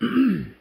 mm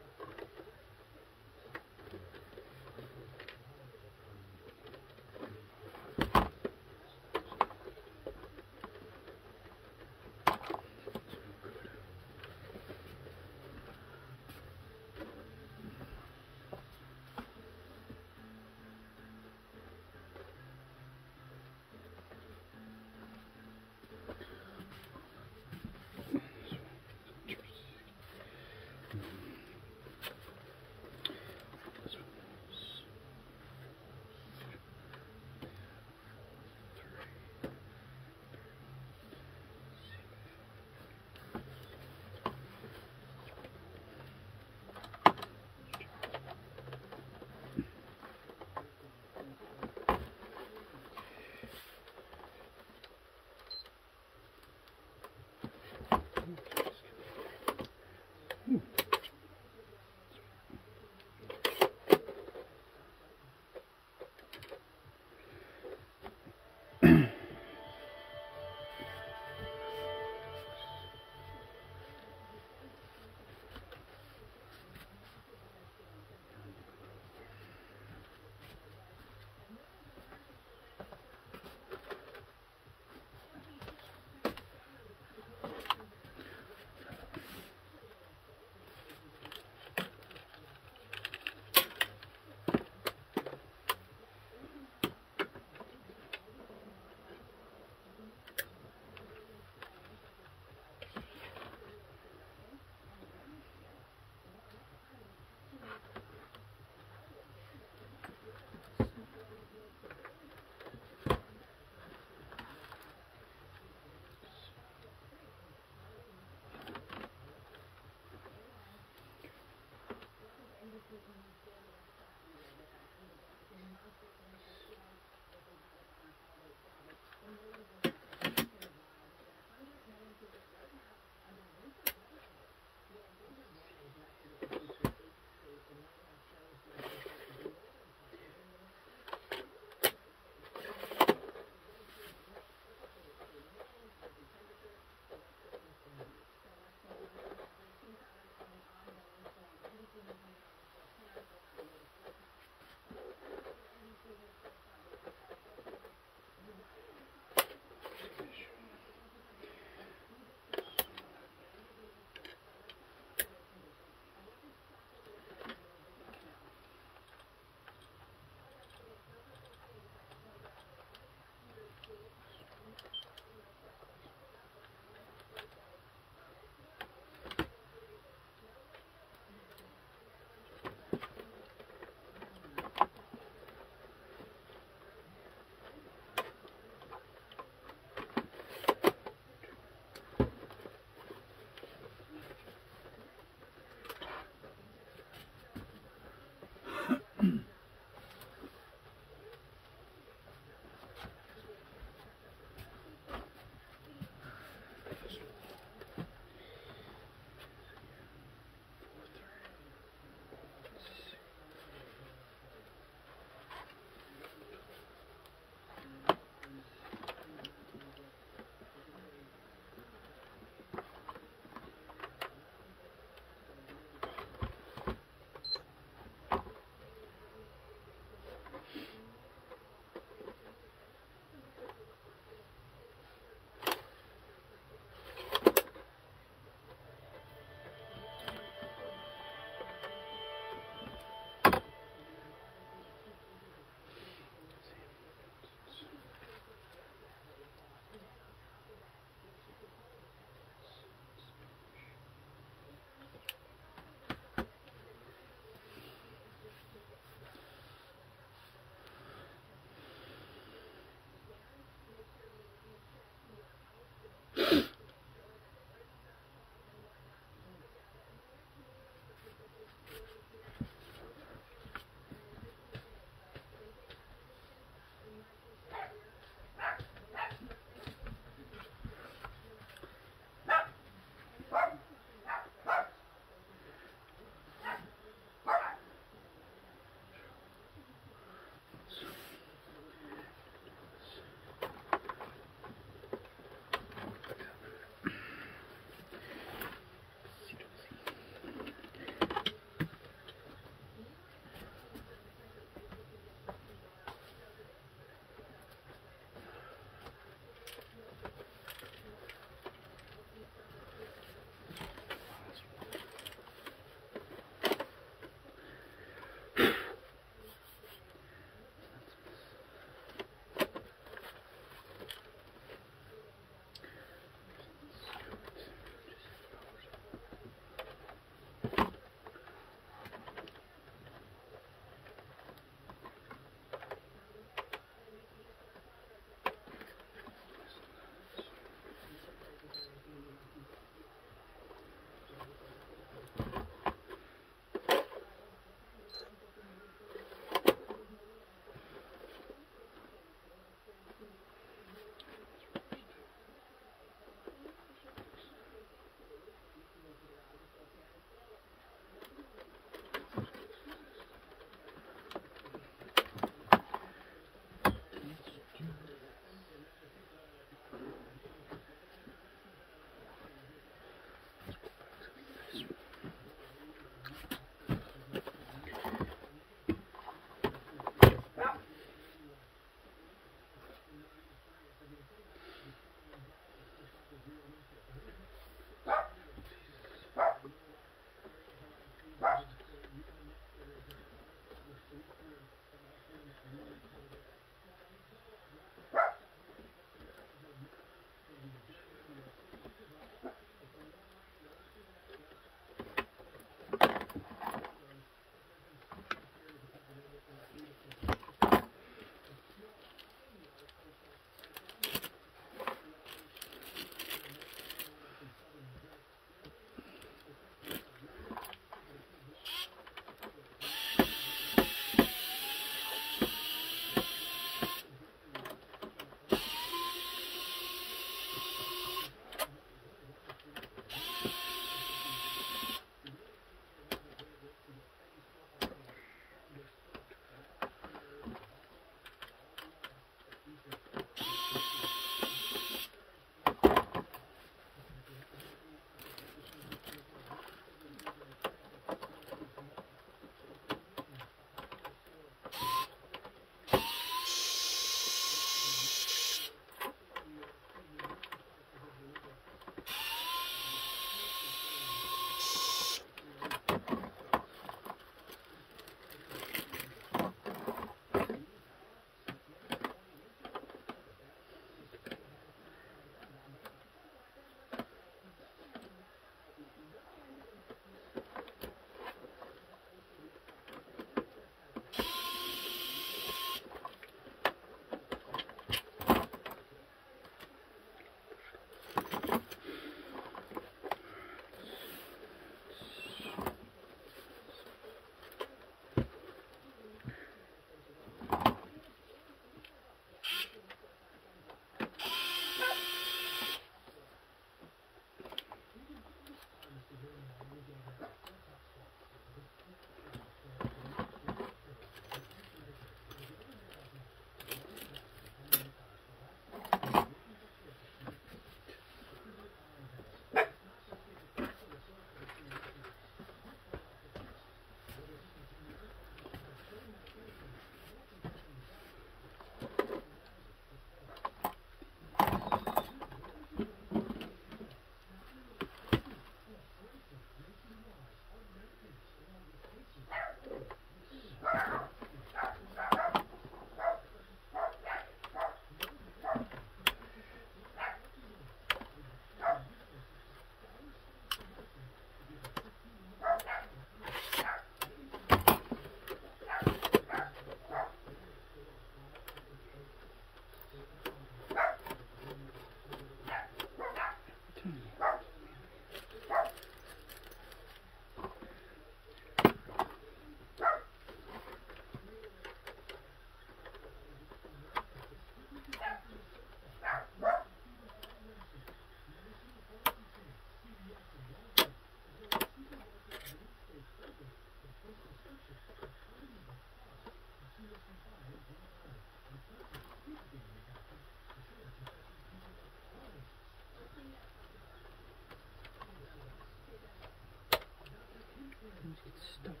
It's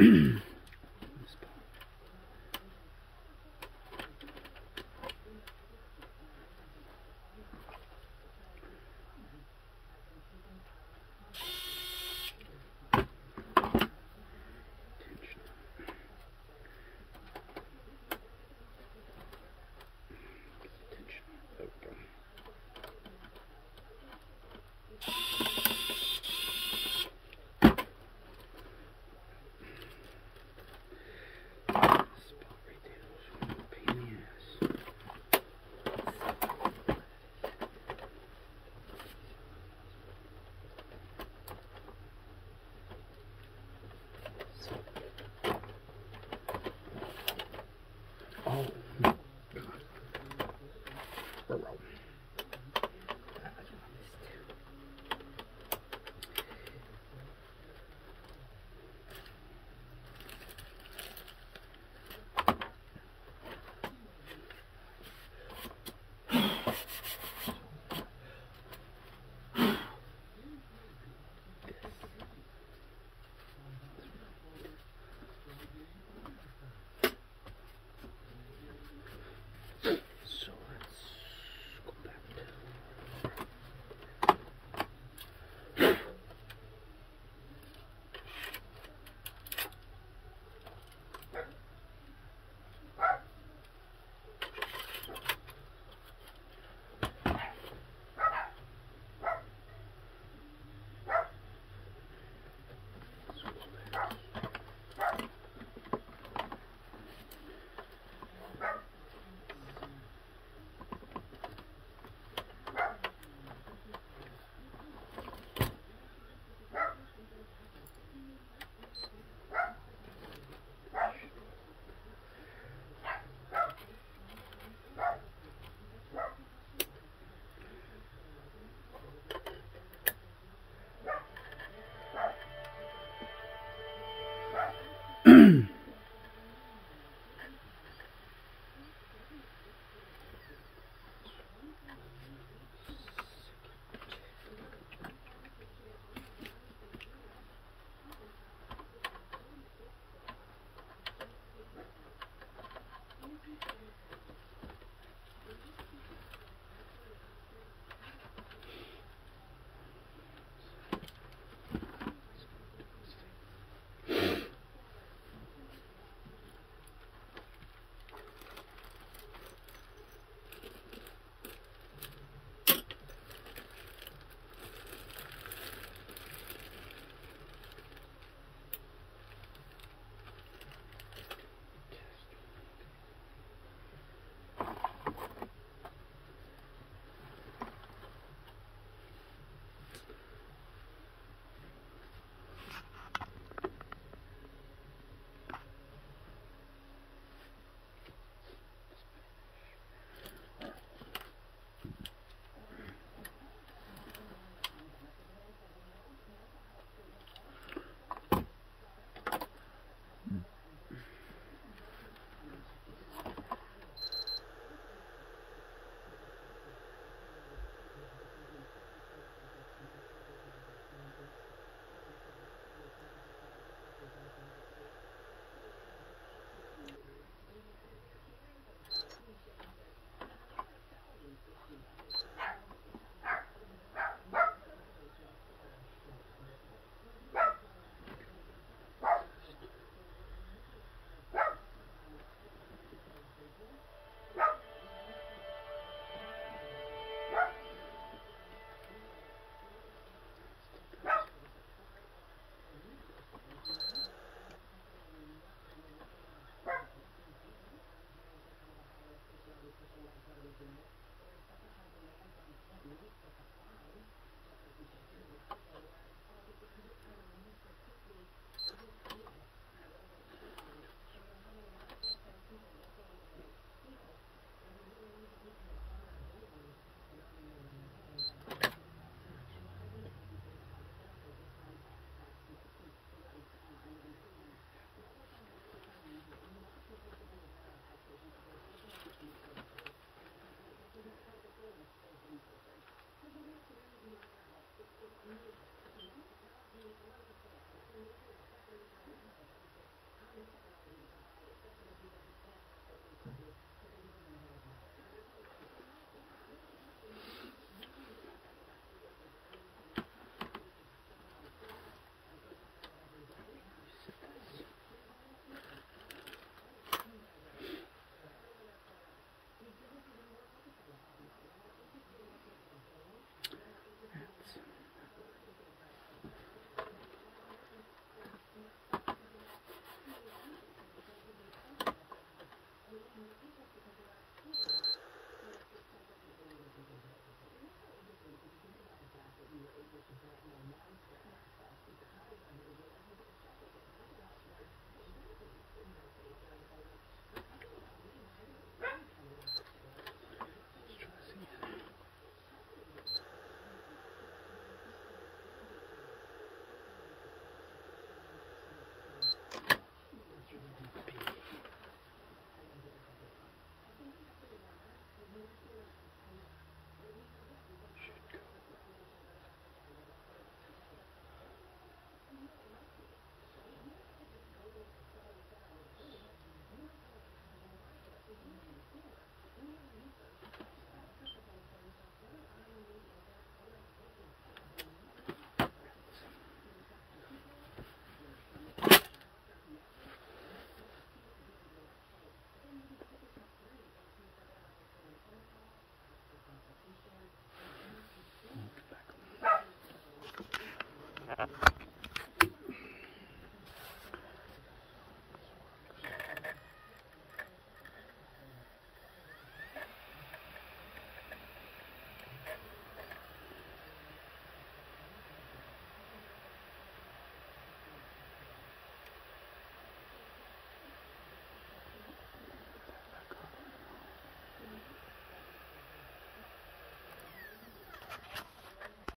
Hmm?